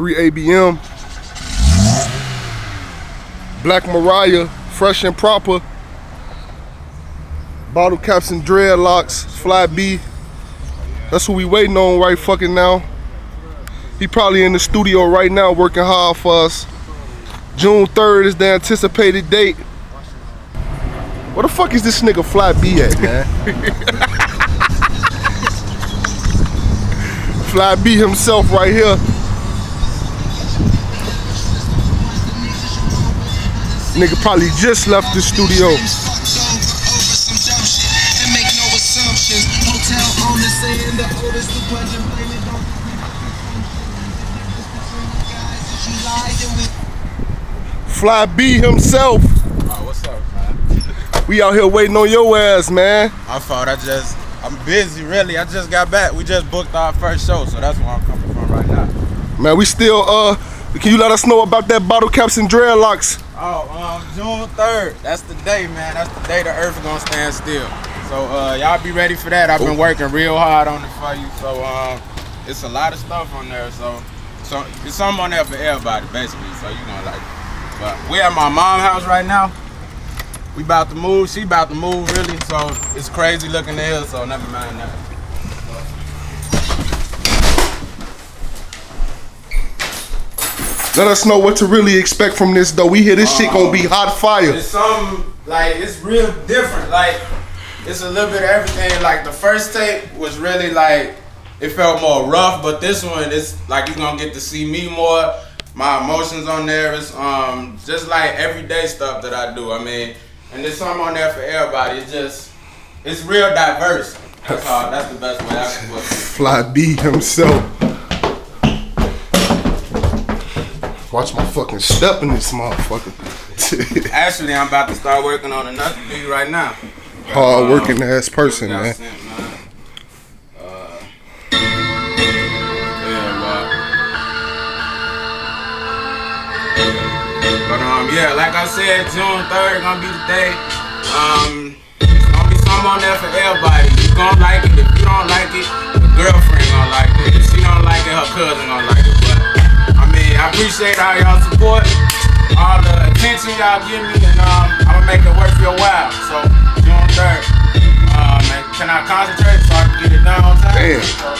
3 ABM. Black Mariah, fresh and proper. Bottle caps and dreadlocks, Phlyy B. That's who we waiting on right fucking now. He probably in the studio right now working hard for us. June 3rd is the anticipated date. Where the fuck is this nigga Phlyy B at, man? Phlyy B himself right here. Nigga probably just left the studio. Phlyy B himself. Oh, what's up, man? We out here waiting on your ass, man. I thought I just, I'm busy, really. I just got back. We just booked our first show, so that's where I'm coming from right now. Man, we still, uh, can you let us know about that bottle caps and dreadlocks? Oh, um, June 3rd. That's the day, man. That's the day the earth is gonna stand still. So, uh, y'all be ready for that. I've been working real hard on it for you. So, um, it's a lot of stuff on there. So, so it's something on there for everybody, basically. So, you know, like, but we at my mom's house right now. We about to move. She about to move, really. So, it's crazy looking there. So, never mind that. Let us know what to really expect from this, though. We hear this shit gonna be hot fire. It's something like it's real different. Like it's a little bit of everything. Like the first tape was really like it felt more rough, but this one it's like you're gonna get to see me more. My emotions on there is um just like everyday stuff that I do. I mean, and there's something on there for everybody. It's just it's real diverse. That's all. That's the best way I can put it. Phlyy B himself. Watch my fucking step in this motherfucker. Actually, I'm about to start working on another beat right now. Hard working ass person, man. sent, man. Uh, yeah, but, but um, yeah, like I said, June third gonna be the day. Um, gonna be something on there for everybody. I appreciate all y'all support, all the attention y'all give me, and um, I'm gonna make it work for your while. So June 3rd, um, uh, can I concentrate so I can get it done on time? Damn. So,